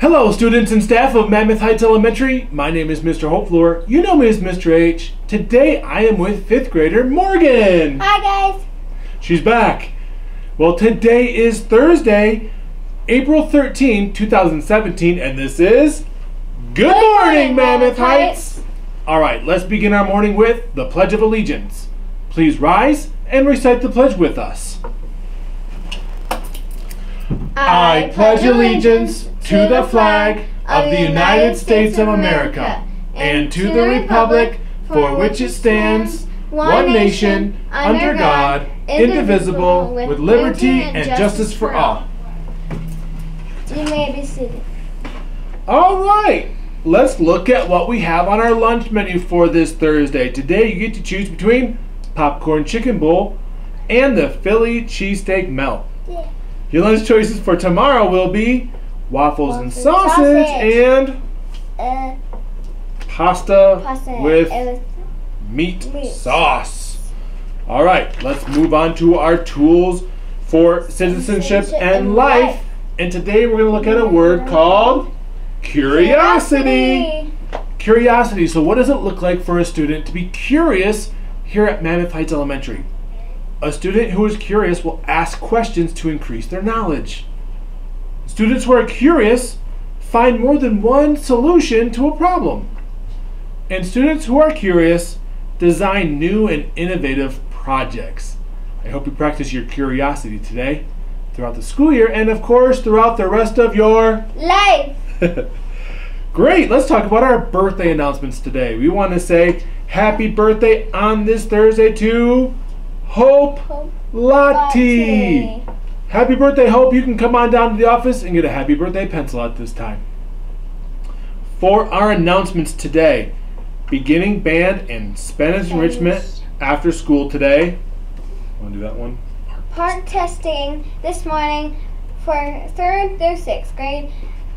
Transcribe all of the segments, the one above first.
Hello, students and staff of Mammoth Heights Elementary. My name is Mr. Holtvluwer. You know me as Mr. H. Today I am with fifth grader Morgan. Hi guys. She's back. Well, today is Thursday, April 13, 2017, and this is Good, morning, Morning, Mammoth Mammoth Heights. Heights. All right, let's begin our morning with the Pledge of Allegiance. Please rise and recite the pledge with us. I pledge allegiance to the flag of the United States of America and to the republic for which it stands, one nation, under God, indivisible, with liberty and justice for all. You may be seated. All right, let's look at what we have on our lunch menu for this Thursday. Today, you get to choose between popcorn chicken bowl and the Philly cheesesteak melt. Yeah. Your lunch choices for tomorrow will be waffles and Waffles and sausage, sausage. and Uh, pasta, pasta with meat, meat sauce. All right, let's move on to our tools for citizenship Citizenship and and life. life. And today we're going to look at a word called curiosity. Curiosity. So, what does it look like for a student to be curious here at Mammoth Heights Elementary? A student who is curious will ask questions to increase their knowledge. Students who are curious find more than one solution to a problem. And students who are curious design new and innovative projects. I hope you practice your curiosity today, throughout the school year, and of course throughout the rest of your life. Great, let's talk about our birthday announcements today. We want to say happy birthday on this Thursday to Hope Hope Lottie. Lottie. Happy birthday, Hope. You can come on down to the office and get a happy birthday pencil at this time. For our announcements today, beginning band and Spanish enrichment after school today. Want to do that one? PARCC testing this morning for third through sixth grade.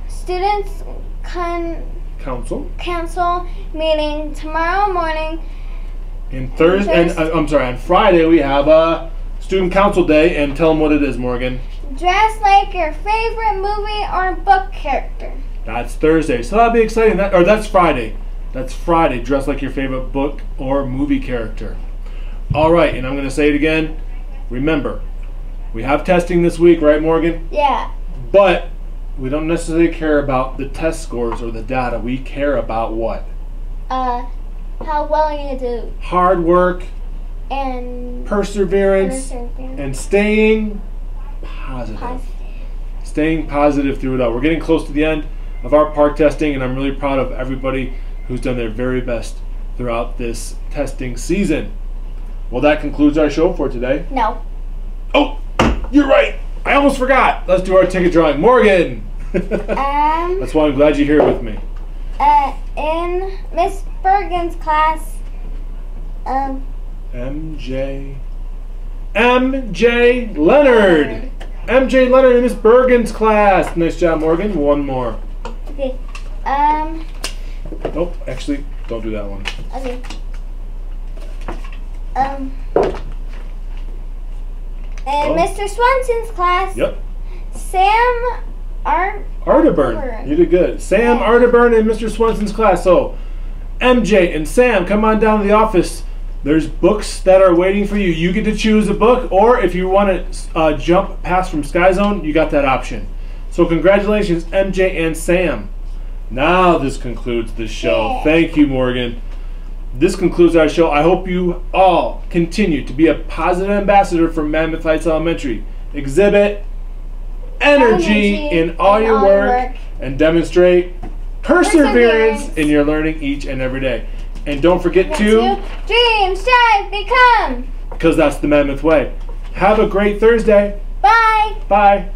Students can Council. council meeting tomorrow morning. And Thursday, and uh, I'm sorry, on Friday we have a student council day, and tell them what it is, Morgan. Dress like your favorite movie or book character. That's Thursday, so that'll be exciting. That or that's Friday. That's Friday. Dress like your favorite book or movie character. All right, and I'm going to say it again. Remember, we have testing this week, right, Morgan? Yeah. But we don't necessarily care about the test scores or the data. We care about what? Uh, how well you do Hard work, and perseverance, perseverance. and staying positive. Positive. staying positive through it all. We're getting close to the end of our PARCC testing, and I'm really proud of everybody who's done their very best throughout this testing season. Well, that concludes our show for today. No. Oh, you're right. I almost forgot. Let's do our ticket drawing. Morgan! Um. That's why I'm glad you're here with me. Uh, in Miss Bergen's class. Um. MJ. MJ Leonard! MJ Leonard in Miss Bergen's class. Nice job, Morgan. One more. Okay. Um. Nope, actually, don't do that one. Okay. Um. In Oh. Mr. Swanson's class. Yep. Sam Art. Arterburn. Arterburn. You did good. Sam Yeah. Arterburn in Mr. Swanson's class. So, MJ and Sam, come on down to the office. There's books that are waiting for you. You get to choose a book, or if you want to uh, jump past from Sky Zone, you got that option. So, congratulations, MJ and Sam. Now, this concludes the show. Yeah. Thank you, Morgan. This concludes our show. I hope you all continue to be a positive ambassador for Mammoth Heights Elementary. Exhibit energy, Energy in all in your all work, work. and demonstrate perseverance, Perseverance. in your learning each and every day. And don't forget To to, dream, strive, become. because that's the Mammoth way. Have a great Thursday. Bye. Bye.